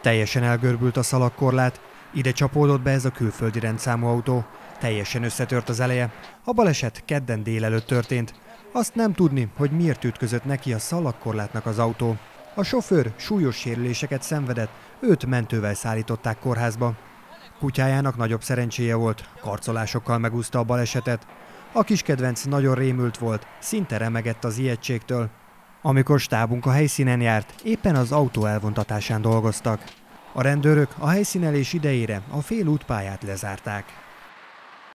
Teljesen elgörbült a szalagkorlát, ide csapódott be ez a külföldi rendszámú autó. Teljesen összetört az eleje. A baleset kedden délelőtt történt. Azt nem tudni, hogy miért ütközött neki a szalagkorlátnak az autó. A sofőr súlyos sérüléseket szenvedett, őt mentővel szállították kórházba. Kutyájának nagyobb szerencséje volt, karcolásokkal megúszta a balesetet. A kiskedvenc nagyon rémült volt, szinte remegett az ijegységtől. Amikor stábunk a helyszínen járt, éppen az autó elvontatásán dolgoztak. A rendőrök a helyszínelés idejére a fél útpályát lezárták.